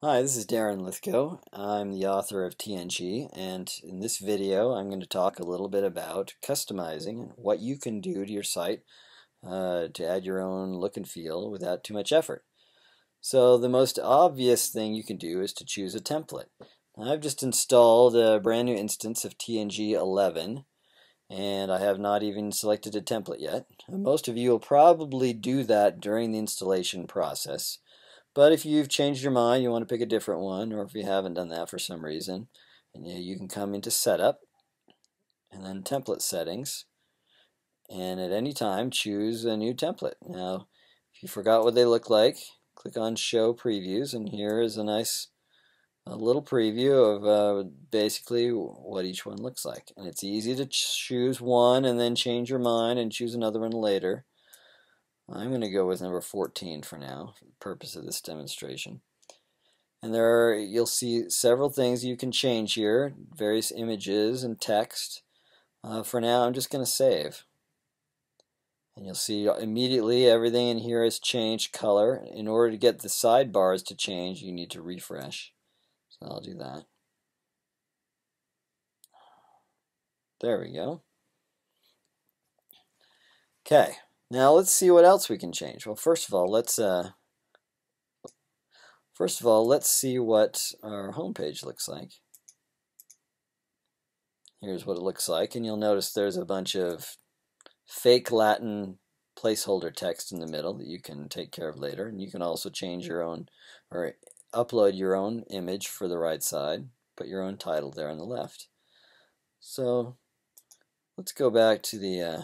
Hi, this is Darrin Lythgoe. I'm the author of TNG, and in this video I'm going to talk a little bit about customizing and what you can do to your site uh, to add your own look and feel without too much effort. So the most obvious thing you can do is to choose a template. I've just installed a brand new instance of TNG 11 and I have not even selected a template yet. Most of you will probably do that during the installation process. But if you've changed your mind, you want to pick a different one, or if you haven't done that for some reason, and you can come into Setup, and then Template Settings, and at any time choose a new template. Now, if you forgot what they look like, click on Show Previews, and here is a nice a little preview of uh, basically what each one looks like. And it's easy to choose one and then change your mind and choose another one later. I'm going to go with number 14 for now, for the purpose of this demonstration. And there are, you'll see several things you can change here, various images and text. Uh, for now, I'm just going to save. And you'll see immediately everything in here has changed color. In order to get the sidebars to change, you need to refresh. So I'll do that. There we go. Okay. Now let's see what else we can change. Well, first of all, let's uh, first of all let's see what our home page looks like. Here's what it looks like, and you'll notice there's a bunch of fake Latin placeholder text in the middle that you can take care of later, and you can also change your own or upload your own image for the right side, put your own title there on the left. So let's go back to the uh,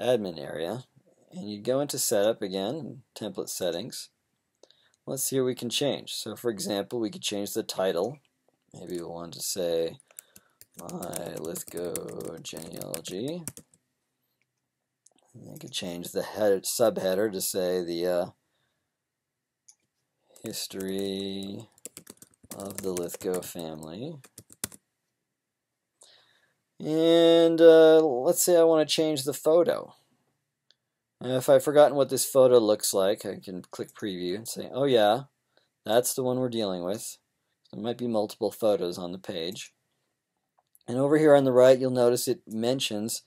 admin area and you go into setup again template settings. Let's see what we can change. So for example we could change the title. Maybe we want to say my Lythgoe genealogy. And could change the head subheader to say the uh, history of the Lythgoe family. And uh, let's say I want to change the photo and if I've forgotten what this photo looks like, I can click preview and say, oh yeah, that's the one we're dealing with. There might be multiple photos on the page. And over here on the right, you'll notice it mentions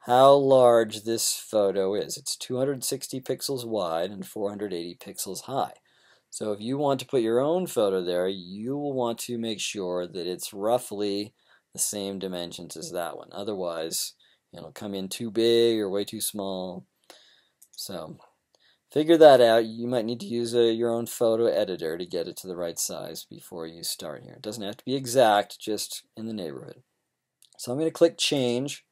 how large this photo is. It's 260 pixels wide and 480 pixels high. So if you want to put your own photo there, you will want to make sure that it's roughly the same dimensions as that one. Otherwise, it'll come in too big or way too small. So figure that out. You might need to use a, your own photo editor to get it to the right size before you start here. It doesn't have to be exact, just in the neighborhood. So I'm going to click Change.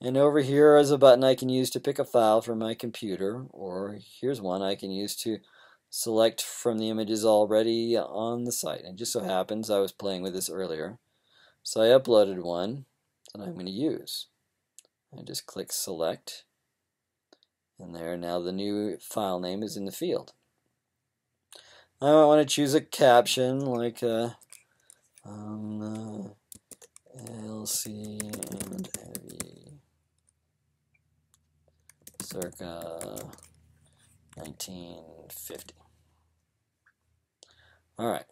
And over here is a button I can use to pick a file from my computer, or here's one I can use to select from the images already on the site. And just so happens I was playing with this earlier. So I uploaded one that I'm going to use. I just click Select and there now the new file name is in the field. I might want to choose a caption like uh, um, uh, LC and heavy circa 1950. Alright.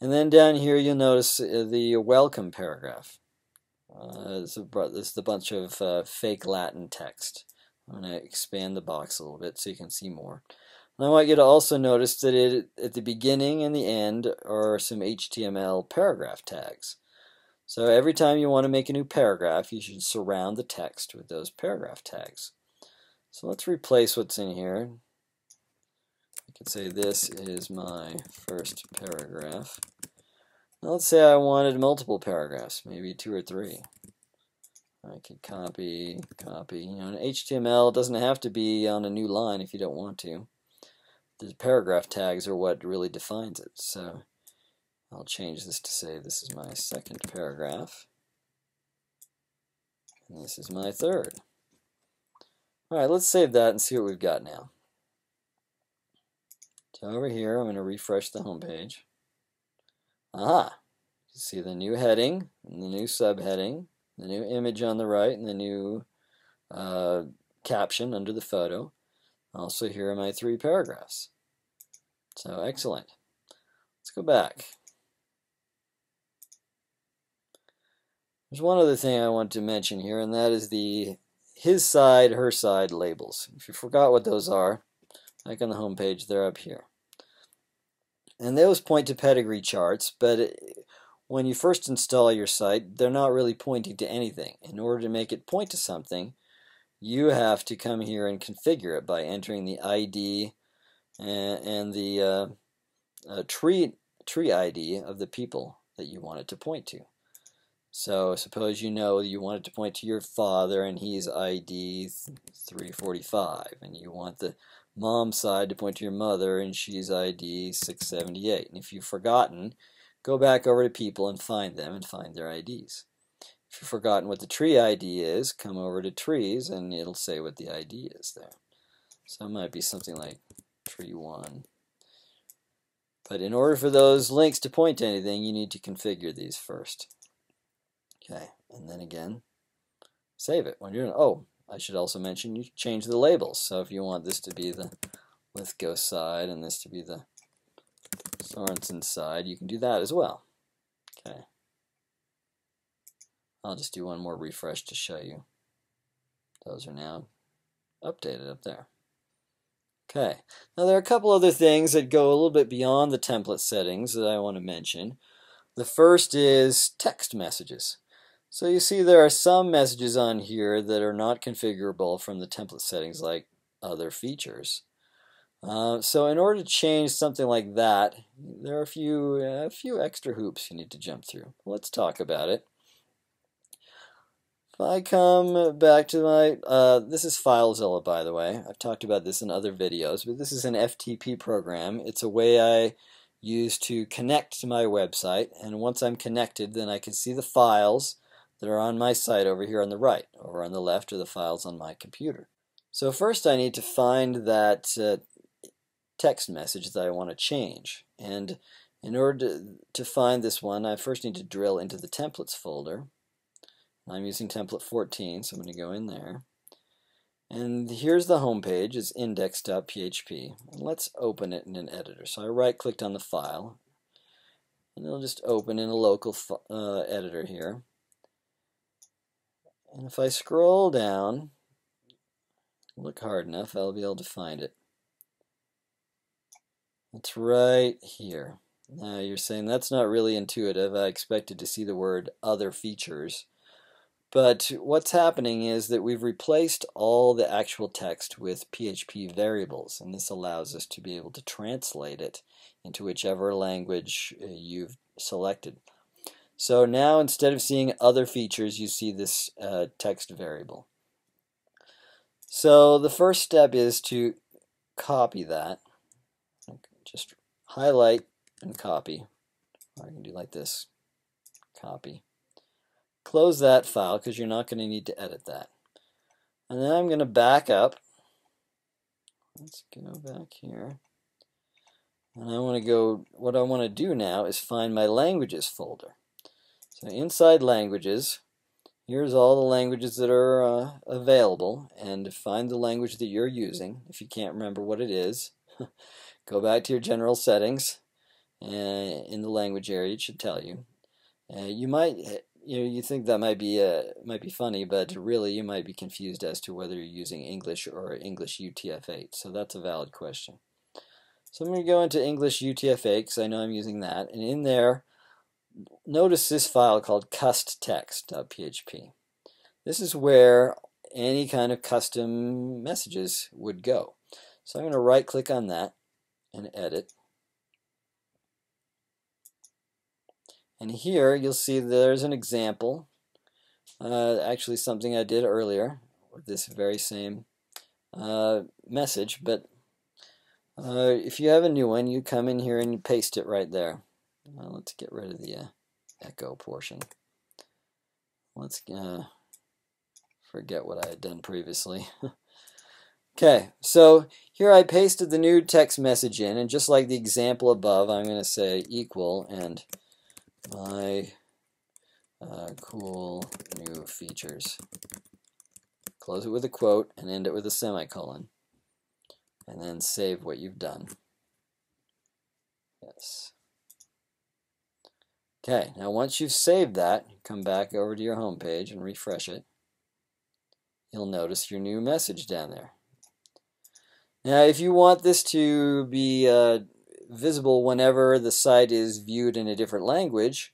And then down here you'll notice uh, the welcome paragraph. Uh, this, is a bunch of uh, fake Latin text. I'm going to expand the box a little bit so you can see more. And I want you to also notice that it, at the beginning and the end are some HTML paragraph tags. So every time you want to make a new paragraph, you should surround the text with those paragraph tags. So let's replace what's in here. I could say this is my first paragraph. Now let's say I wanted multiple paragraphs, maybe two or three. I could copy, copy. You know, in HTML doesn't have to be on a new line if you don't want to. The paragraph tags are what really defines it. So I'll change this to say this is my second paragraph. And this is my third. Alright, let's save that and see what we've got now. So over here, I'm going to refresh the home page. Aha! You see the new heading and the new subheading the new image on the right and the new uh, caption under the photo. Also here are my three paragraphs. So excellent. Let's go back. There's one other thing I want to mention here, and that is the his side, her side labels. If you forgot what those are, like on the home page, they're up here. And those point to pedigree charts, but when you first install your site, they're not really pointing to anything. In order to make it point to something, you have to come here and configure it by entering the ID and, and the uh, uh, tree, tree ID of the people that you want it to point to. So suppose you know you want it to point to your father and he's ID 345 and you want the mom side to point to your mother and she's ID 678. And if you've forgotten, go back over to people and find them and find their IDs. If you've forgotten what the tree ID is, come over to trees and it'll say what the ID is there. So it might be something like tree 1. But in order for those links to point to anything, you need to configure these first. Okay, and then again, save it. When you're doing, oh, I should also mention you change the labels. So if you want this to be the with Lythgoe side and this to be the Sorensen side, you can do that as well. Okay. I'll just do one more refresh to show you. Those are now updated up there. Okay, now there are a couple other things that go a little bit beyond the template settings that I want to mention. The first is text messages. So you see there are some messages on here that are not configurable from the template settings like other features. Uh, so in order to change something like that, there are a few, a few extra hoops you need to jump through. Let's talk about it. If I come back to my, uh, this is FileZilla by the way. I've talked about this in other videos, but this is an FTP program. It's a way I use to connect to my website, and once I'm connected, then I can see the files that are on my site over here on the right. Over on the left are the files on my computer. So first I need to find that uh, text message that I want to change. And in order to, to find this one, I first need to drill into the templates folder. I'm using template 14, so I'm going to go in there. And here's the home page, it's index.php. Let's open it in an editor. So I right clicked on the file, and it'll just open in a local uh, editor here. And if I scroll down, look hard enough, I'll be able to find it. It's right here. Now you're saying that's not really intuitive. I expected to see the word other features. But what's happening is that we've replaced all the actual text with PHP variables, and this allows us to be able to translate it into whichever language uh, you've selected. So now instead of seeing other features, you see this uh, text variable. So the first step is to copy that. Highlight and copy. I can do like this. Copy. Close that file because you're not going to need to edit that. And then I'm going to back up. Let's go back here. And I want to go, what I want to do now is find my languages folder. So inside languages, here's all the languages that are uh, available and find the language that you're using. If you can't remember what it is, go back to your general settings and in the language area it should tell you. Uh, you might you know, you think that might be uh, might be funny, but really you might be confused as to whether you're using English or English UTF-8. So that's a valid question. So I'm going to go into English UTF-8 because I know I'm using that, and in there notice this file called custtext.php. This is where any kind of custom messages would go. So I'm going to right click on that and edit. And here you'll see there's an example, uh, actually something I did earlier with this very same uh, message, but uh, if you have a new one, you come in here and you paste it right there. Well, let's get rid of the uh, echo portion. Let's uh, forget what I had done previously. okay, so here I pasted the new text message in, and just like the example above, I'm going to say equal and my uh, cool new features. Close it with a quote and end it with a semicolon. And then save what you've done. Yes. Okay, now once you've saved that, come back over to your home page and refresh it. You'll notice your new message down there. Now, if you want this to be uh, visible whenever the site is viewed in a different language,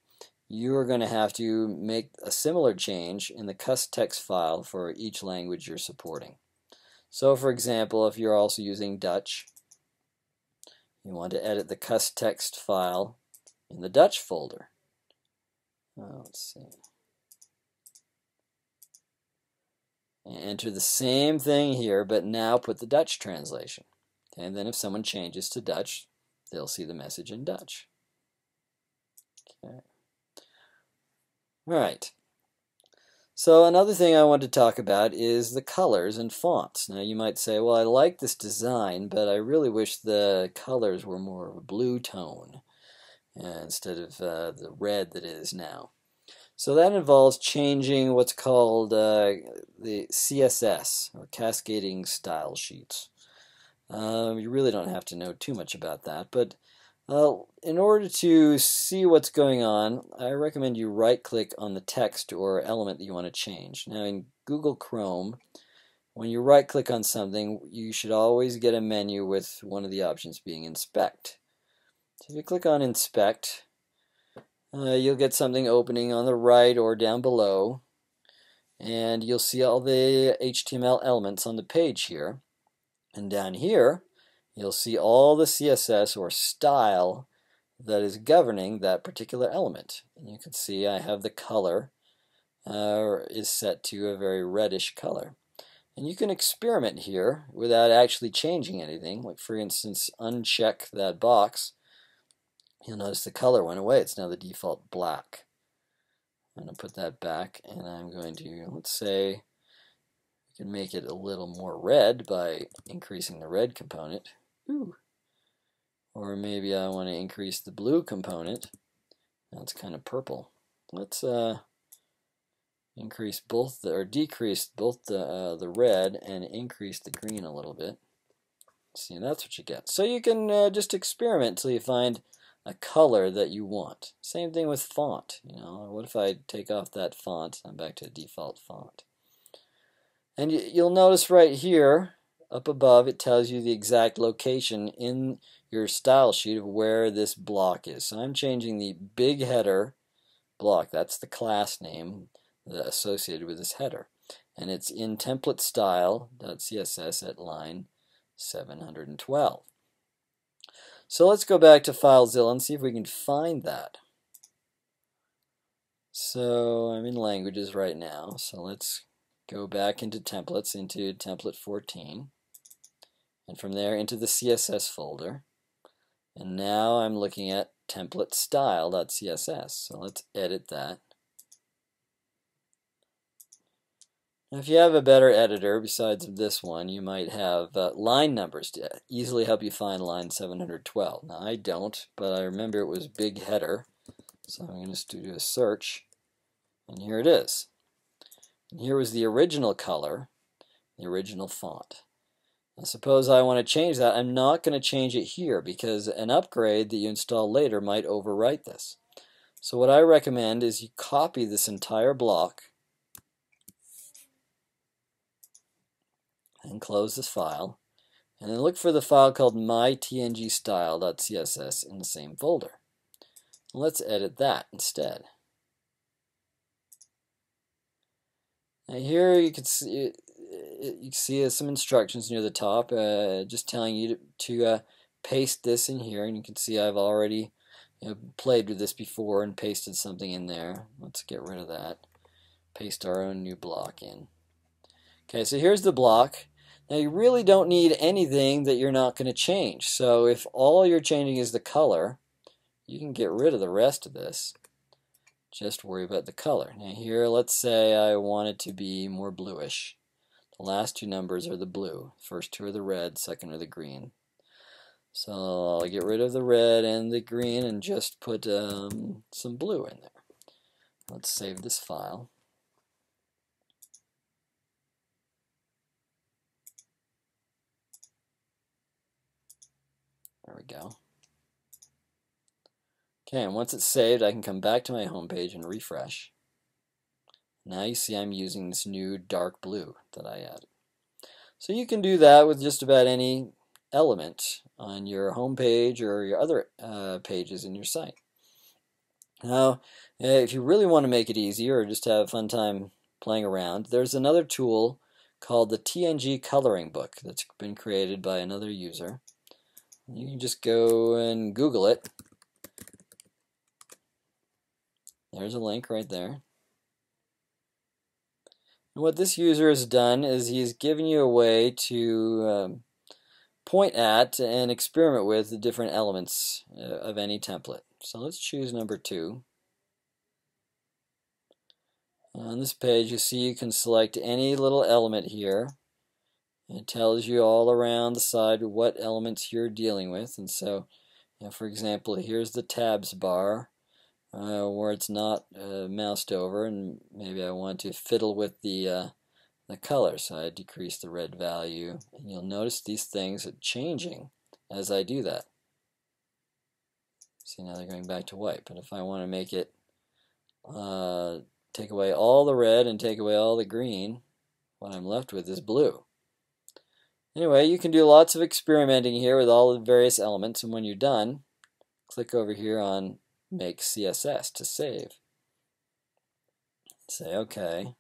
you are going to have to make a similar change in the cust text file for each language you're supporting. So, for example, if you're also using Dutch, you want to edit the cust text file in the Dutch folder. Uh, let's see. And enter the same thing here, but now put the Dutch translation. And then if someone changes to Dutch, they'll see the message in Dutch. Okay. All right. So another thing I want to talk about is the colors and fonts. Now you might say, well, I like this design, but I really wish the colors were more of a blue tone uh, instead of uh, the red that it is now. So that involves changing what's called uh, the CSS, or Cascading Style Sheets. Um, you really don't have to know too much about that, but uh, in order to see what's going on, I recommend you right-click on the text or element that you want to change. Now in Google Chrome, when you right-click on something, you should always get a menu with one of the options being Inspect. So if you click on Inspect, uh, you'll get something opening on the right or down below. And you'll see all the HTML elements on the page here. And down here you'll see all the CSS or style that is governing that particular element. And you can see I have the color uh, is set to a very reddish color. And you can experiment here without actually changing anything. Like for instance uncheck that box you'll notice the color went away. It's now the default black. I'm going to put that back and I'm going to, let's say, we can make it a little more red by increasing the red component. Ooh. Or maybe I want to increase the blue component. That's kind of purple. Let's uh, increase both, the, or decrease both the, uh, the red and increase the green a little bit. See, that's what you get. So you can uh, just experiment until you find a color that you want. Same thing with font. You know, what if I take off that font? I'm back to default font. And you'll notice right here, up above, it tells you the exact location in your style sheet of where this block is. So I'm changing the big header block. That's the class name associated with this header. And it's in template style.css at line 712. So let's go back to FileZilla and see if we can find that. So I'm in languages right now, so let's go back into templates, into template 14, and from there into the CSS folder. And now I'm looking at template style.css, so let's edit that. If you have a better editor besides this one, you might have uh, line numbers to easily help you find line 712. Now I don't, but I remember it was big header, so I'm going to do a search, and here it is. And here was the original color, the original font. Now suppose I want to change that. I'm not going to change it here because an upgrade that you install later might overwrite this. So what I recommend is you copy this entire block and close this file. And then look for the file called mytngstyle.css in the same folder. Let's edit that instead. Now here you can see you can see some instructions near the top, uh, just telling you to, to uh, paste this in here, and you can see I've already you know, played with this before and pasted something in there. Let's get rid of that. Paste our own new block in. Okay, so here's the block. Now you really don't need anything that you're not going to change. So if all you're changing is the color, you can get rid of the rest of this. Just worry about the color. Now here, let's say I want it to be more bluish. The last two numbers are the blue. First two are the red, second are the green. So I'll get rid of the red and the green and just put um, some blue in there. Let's save this file. We go. Okay, and once it's saved, I can come back to my home page and refresh. Now you see I'm using this new dark blue that I added. So you can do that with just about any element on your home page or your other uh, pages in your site. Now, if you really want to make it easier or just have a fun time playing around, there's another tool called the TNG Coloring Book that's been created by another user. You can just go and Google it. There's a link right there. And what this user has done is he's given you a way to um, point at and experiment with the different elements uh, of any template. So let's choose number two. On this page you see you can select any little element here. It tells you all around the side what elements you're dealing with. And so you know, for example here's the tabs bar uh, where it's not uh, moused over and maybe I want to fiddle with the uh, the color so I decrease the red value. And you'll notice these things are changing as I do that. See now they're going back to white but if I want to make it uh, take away all the red and take away all the green what I'm left with is blue anyway you can do lots of experimenting here with all the various elements and when you're done click over here on make CSS to save. Say OK.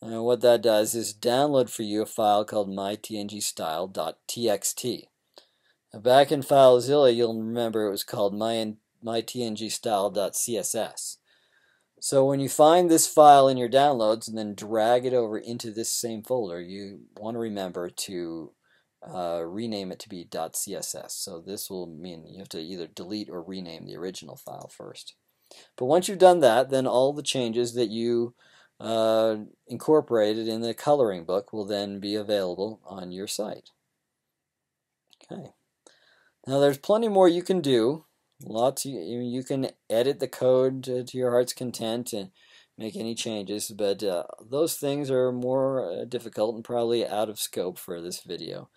And what that does is download for you a file called mytngstyle.txt. Now back in FileZilla, you'll remember it was called my, mytngstyle.css. So when you find this file in your downloads and then drag it over into this same folder, you want to remember to uh, rename it to be .css. So this will mean you have to either delete or rename the original file first. But once you've done that, then all the changes that you uh, incorporated in the coloring book will then be available on your site. Okay. Now there's plenty more you can do. Lots you, you can edit the code to, to, your heart's content and make any changes, but uh, those things are more uh, difficult and probably out of scope for this video.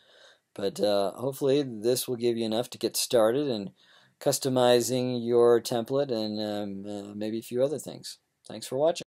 But uh, hopefully this will give you enough to get started in customizing your template and um, uh, maybe a few other things. Thanks for watching.